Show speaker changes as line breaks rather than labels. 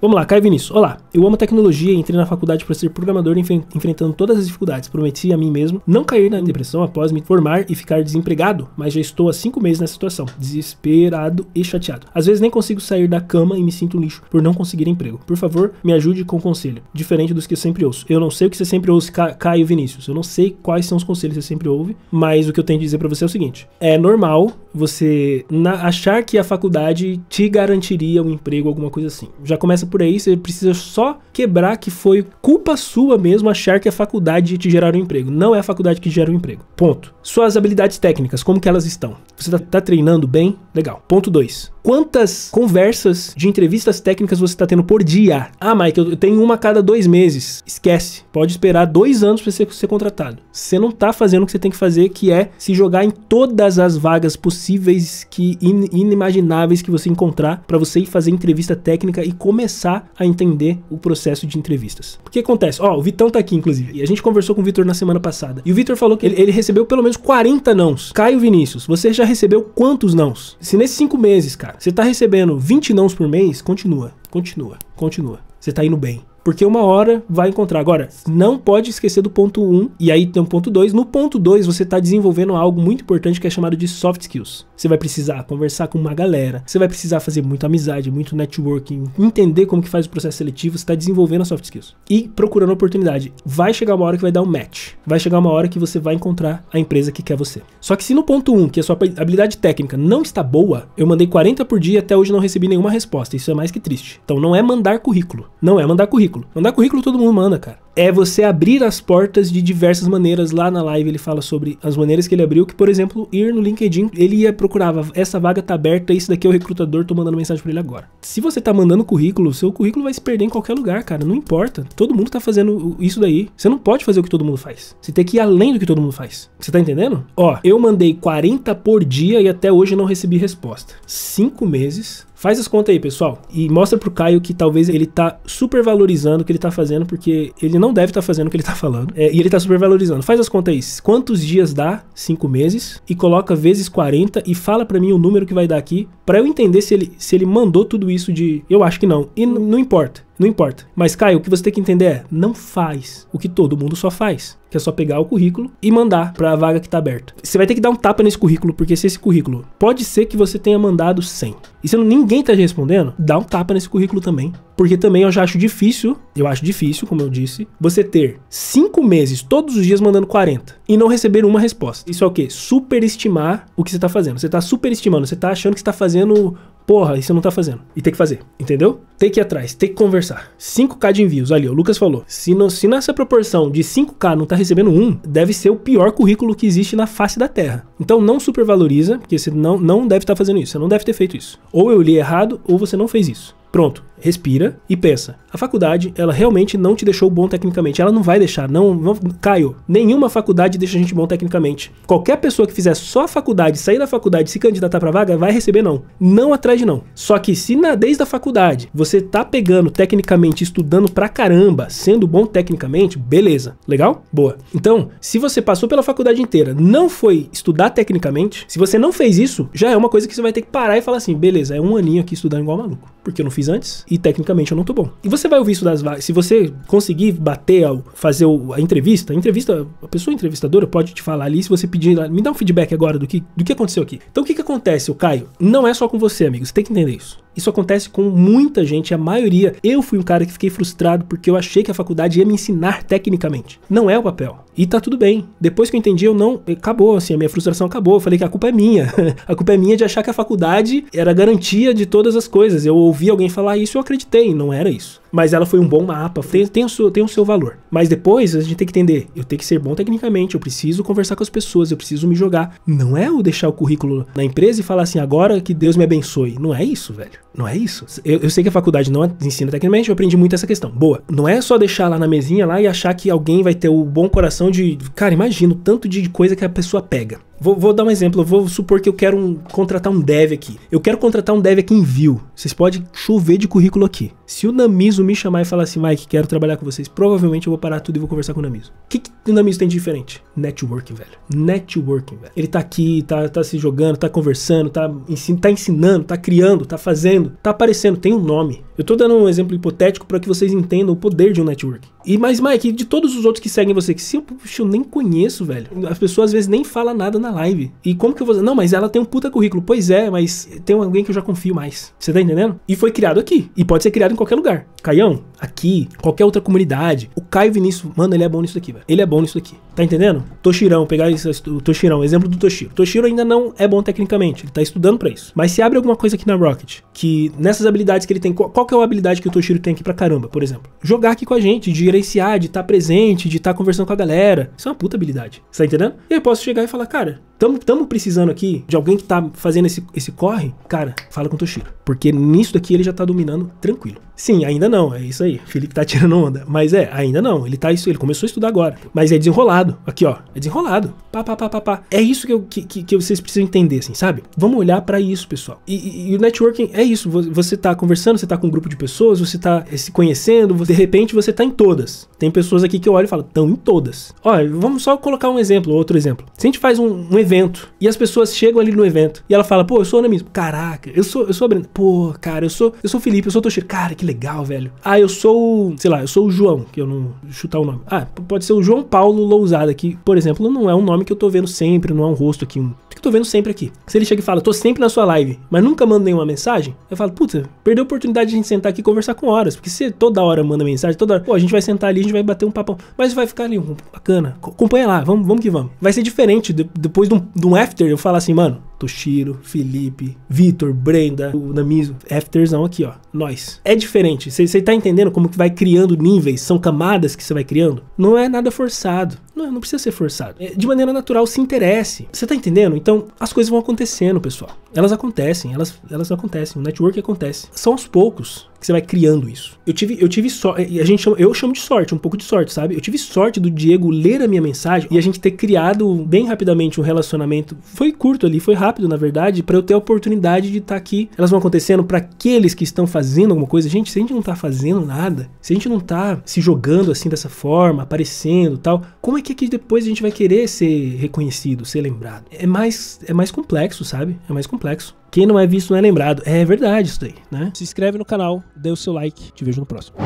Vamos lá, Caio Vinícius. Olá, eu amo tecnologia e entrei na faculdade para ser programador enfren- enfrentando todas as dificuldades. Prometi a mim mesmo não cair na depressão após me formar e ficar desempregado, mas já estou há cinco meses nessa situação, desesperado e chateado. Às vezes nem consigo sair da cama e me sinto lixo por não conseguir emprego. Por favor, me ajude com conselho, diferente dos que eu sempre ouço. Eu não sei o que você sempre ouve, Ca- Caio Vinícius. Eu não sei quais são os conselhos que você sempre ouve, mas o que eu tenho a dizer para você é o seguinte: é normal você achar que a faculdade te garantiria um emprego, alguma coisa assim. Já começa por aí, você precisa só quebrar que foi culpa sua mesmo achar que a faculdade te gerar um emprego. Não é a faculdade que gera um emprego. Ponto. Suas habilidades técnicas, como que elas estão? Você tá, tá treinando bem? Legal. Ponto 2. Quantas conversas de entrevistas técnicas você está tendo por dia? Ah, Mike, eu tenho uma a cada dois meses. Esquece. Pode esperar dois anos para você ser contratado. Você não tá fazendo o que você tem que fazer, que é se jogar em todas as vagas possíveis que in- inimagináveis que você encontrar para você ir fazer entrevista técnica e começar a entender o processo de entrevistas. O que acontece? Ó, o Vitão tá aqui, inclusive. E a gente conversou com o Vitor na semana passada. E o Vitor falou que ele, ele recebeu pelo menos 40 nãos. Caio Vinícius, você já recebeu quantos nãos? Se nesses cinco meses, cara, você tá recebendo 20 nãos por mês, continua, continua, continua. Você tá indo bem. Porque uma hora vai encontrar. Agora, não pode esquecer do ponto 1, e aí tem o ponto 2. No ponto 2, você está desenvolvendo algo muito importante que é chamado de soft skills. Você vai precisar conversar com uma galera, você vai precisar fazer muita amizade, muito networking, entender como que faz o processo seletivo, você está desenvolvendo as soft skills. E procurando oportunidade. Vai chegar uma hora que vai dar um match. Vai chegar uma hora que você vai encontrar a empresa que quer você. Só que se no ponto 1, que a sua habilidade técnica não está boa, eu mandei 40 por dia até hoje não recebi nenhuma resposta. Isso é mais que triste. Então não é mandar currículo. Não é mandar currículo. Mandar currículo todo mundo manda, cara. É você abrir as portas de diversas maneiras. Lá na live ele fala sobre as maneiras que ele abriu, que por exemplo, ir no LinkedIn, ele ia procurava, essa vaga tá aberta, esse daqui é o recrutador, tô mandando mensagem pra ele agora. Se você tá mandando currículo, seu currículo vai se perder em qualquer lugar, cara, não importa. Todo mundo tá fazendo isso daí. Você não pode fazer o que todo mundo faz. Você tem que ir além do que todo mundo faz. Você tá entendendo? Ó, eu mandei 40 por dia e até hoje não recebi resposta. Cinco meses, Faz as contas aí, pessoal. E mostra pro Caio que talvez ele tá super valorizando o que ele tá fazendo, porque ele não deve estar tá fazendo o que ele tá falando. É, e ele tá super valorizando. Faz as contas aí. Quantos dias dá? Cinco meses. E coloca vezes 40 e fala para mim o número que vai dar aqui. para eu entender se ele, se ele mandou tudo isso de. Eu acho que não. E não importa. Não importa. Mas, Caio, o que você tem que entender é: não faz o que todo mundo só faz. Que é só pegar o currículo e mandar para a vaga que tá aberta. Você vai ter que dar um tapa nesse currículo, porque se esse currículo pode ser que você tenha mandado 100. E se ninguém tá respondendo, dá um tapa nesse currículo também. Porque também eu já acho difícil, eu acho difícil, como eu disse, você ter 5 meses todos os dias mandando 40 e não receber uma resposta. Isso é o quê? Superestimar o que você tá fazendo. Você tá superestimando, você tá achando que você tá fazendo Porra, isso não tá fazendo. E tem que fazer, entendeu? Tem que ir atrás, tem que conversar. 5k de envios, ali, o Lucas falou. Se, não, se nessa proporção de 5k não tá recebendo um, deve ser o pior currículo que existe na face da Terra. Então não supervaloriza, porque você não, não deve estar tá fazendo isso, você não deve ter feito isso. Ou eu li errado, ou você não fez isso. Pronto, respira e pensa. A faculdade, ela realmente não te deixou bom tecnicamente. Ela não vai deixar, não, não. Caio, nenhuma faculdade deixa a gente bom tecnicamente. Qualquer pessoa que fizer só a faculdade, sair da faculdade se candidatar pra vaga, vai receber não. Não atrás de não. Só que se na, desde a faculdade você tá pegando tecnicamente, estudando pra caramba, sendo bom tecnicamente, beleza. Legal? Boa. Então, se você passou pela faculdade inteira, não foi estudar tecnicamente, se você não fez isso, já é uma coisa que você vai ter que parar e falar assim: beleza, é um aninho aqui estudando igual maluco. Porque eu não fiz antes e tecnicamente eu não tô bom. E você vai ouvir isso das vagas. Se você conseguir bater ao fazer a entrevista, a entrevista, a pessoa entrevistadora pode te falar ali, se você pedir, me dá um feedback agora do que, do que aconteceu aqui. Então o que que acontece, o Caio? Não é só com você, amigo, você tem que entender isso. Isso acontece com muita gente, a maioria. Eu fui um cara que fiquei frustrado porque eu achei que a faculdade ia me ensinar tecnicamente. Não é o papel. E tá tudo bem. Depois que eu entendi, eu não. Acabou, assim, a minha frustração acabou. Eu falei que a culpa é minha. a culpa é minha de achar que a faculdade era garantia de todas as coisas. Eu ouvi alguém falar isso e eu acreditei. Não era isso. Mas ela foi um bom mapa, tem, tem, o seu, tem o seu valor. Mas depois a gente tem que entender: eu tenho que ser bom tecnicamente, eu preciso conversar com as pessoas, eu preciso me jogar. Não é o deixar o currículo na empresa e falar assim, agora que Deus me abençoe. Não é isso, velho. Não é isso. Eu, eu sei que a faculdade não ensina tecnicamente, eu aprendi muito essa questão. Boa. Não é só deixar lá na mesinha lá e achar que alguém vai ter o bom coração de. Cara, imagina o tanto de coisa que a pessoa pega. Vou, vou, dar um exemplo. Vou supor que eu quero um, contratar um dev aqui. Eu quero contratar um dev aqui em Vue. Vocês podem chover de currículo aqui. Se o Namiso me chamar e falar assim, Mike, quero trabalhar com vocês, provavelmente eu vou parar tudo e vou conversar com o Namiso. O que, que o Namiso tem de diferente? Networking, velho. Networking, velho. Ele tá aqui, tá, tá se jogando, tá conversando, tá, ensin tá ensinando, tá criando, tá fazendo, tá aparecendo, tem um nome. Eu tô dando um exemplo hipotético para que vocês entendam o poder de um network. E mas Mike, de todos os outros que seguem você, que se eu, eu nem conheço, velho. As pessoas às vezes nem falam nada na live. E como que eu vou Não, mas ela tem um puta currículo. Pois é, mas tem alguém que eu já confio mais. Você tá entendendo? E foi criado aqui. E pode ser criado em qualquer lugar. Caião, aqui, qualquer outra comunidade. O Caio Vinícius, mano, ele é bom nisso aqui, velho. Ele é bom nisso aqui. Tá entendendo? Toshirão, pegar isso, o Toshirão, exemplo do Toshiro. Toshiro ainda não é bom tecnicamente, ele tá estudando para isso. Mas se abre alguma coisa aqui na Rocket, que nessas habilidades que ele tem, qual, qual que é a habilidade que o Toshiro tem aqui pra caramba, por exemplo? Jogar aqui com a gente, de gerenciar, de estar tá presente, de estar tá conversando com a galera. Isso é uma puta habilidade. Tá entendendo? E eu posso chegar e falar, cara, tamo, tamo precisando aqui de alguém que tá fazendo esse, esse corre, cara, fala com o Toshiro. Porque nisso daqui ele já tá dominando tranquilo. Sim, ainda não, é isso aí. Felipe tá tirando onda. Mas é, ainda não. Ele tá isso, ele começou a estudar agora. Mas é desenrolado. Aqui, ó. É desenrolado. Pá, pá, pá, pá, pá. É isso que, eu, que, que, vocês precisam entender, assim, sabe? Vamos olhar para isso, pessoal. E, e, e, o networking é isso. Você tá conversando, você tá com um grupo de pessoas, você tá eh, se conhecendo, de repente você tá em todas. Tem pessoas aqui que eu olho e falo, estão em todas. Olha, vamos só colocar um exemplo, outro exemplo. Se a gente faz um, um evento e as pessoas chegam ali no evento e ela fala, pô, eu sou Ana mesmo. Caraca, eu sou, eu sou a Brenda. Pô, cara, eu sou, eu sou o Felipe, eu sou o Toshiro. Cara, que legal, velho. Ah, eu sou, sei lá, eu sou o João, que eu não chutar o nome. Ah, pode ser o João Paulo Lousada, que, por exemplo, não é um nome que eu tô vendo sempre, não é um rosto aqui, um que eu tô vendo sempre aqui. Se ele chega e fala, tô sempre na sua live, mas nunca manda nenhuma mensagem, eu falo, puta, perdeu a oportunidade de a gente sentar aqui e conversar com horas. Porque se toda hora manda mensagem, toda hora, pô, a gente vai sentar ali, a gente vai bater um papão. Mas vai ficar ali, bacana. Acompanha lá, vamos, vamos que vamos. Vai ser diferente de, depois de um, de um after eu falar assim, mano, Toshiro, Felipe, Vitor, Brenda, o Namiso, afterzão aqui, ó. Nós. É diferente. Você tá entendendo como que vai criando níveis? São camadas que você vai criando? Não é nada forçado. Não, não precisa ser forçado. É, de maneira natural, se interesse. Você tá entendendo? Então, as coisas vão acontecendo, pessoal. Elas acontecem, elas, elas acontecem. O network acontece. São aos poucos você vai criando isso. Eu tive, eu tive sorte, a gente chama, eu chamo de sorte, um pouco de sorte, sabe? Eu tive sorte do Diego ler a minha mensagem e a gente ter criado bem rapidamente um relacionamento. Foi curto ali, foi rápido, na verdade, para eu ter a oportunidade de estar tá aqui. Elas vão acontecendo para aqueles que estão fazendo alguma coisa. Gente, se a gente não tá fazendo nada, se a gente não tá se jogando assim dessa forma, aparecendo, tal, como é que aqui depois a gente vai querer ser reconhecido, ser lembrado? É mais é mais complexo, sabe? É mais complexo. Quem não é visto não é lembrado. É verdade isso daí, né? Se inscreve no canal, dê o seu like. Te vejo no próximo.